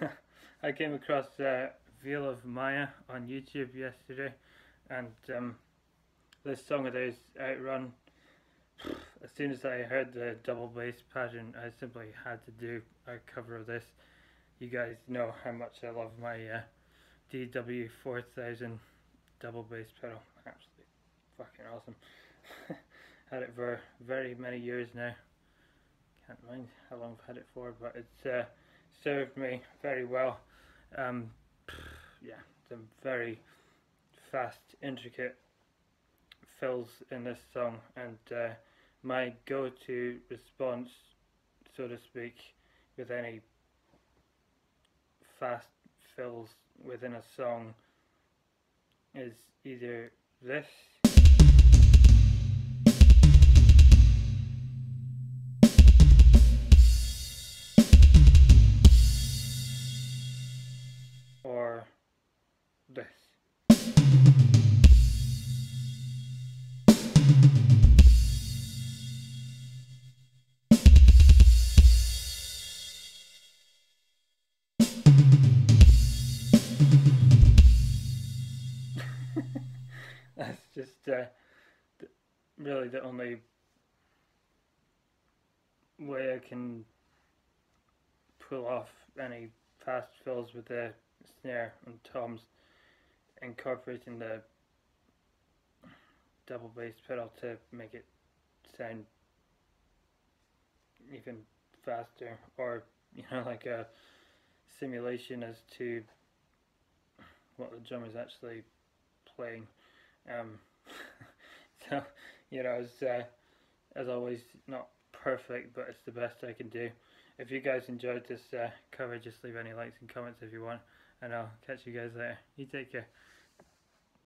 I came across uh, Veil of Maya on YouTube yesterday, and um, this song of theirs, Outrun, as soon as I heard the double bass pattern, I simply had to do a cover of this. You guys know how much I love my uh, DW4000 double bass pedal. Absolutely fucking awesome. had it for very many years now. Can't mind how long I've had it for, but it's uh, served me very well. Um, yeah, some very fast, intricate fills in this song, and uh, my go-to response, so to speak, with any fast fills within a song is either this Just uh, th- really the only way I can pull off any fast fills with the snare and toms, incorporating the double bass pedal to make it sound even faster, or you know, like a simulation as to what the drummer's actually playing. Um, so you know, as uh, as always, not perfect, but it's the best I can do. If you guys enjoyed this uh, cover, just leave any likes and comments if you want, and I'll catch you guys later. You take care.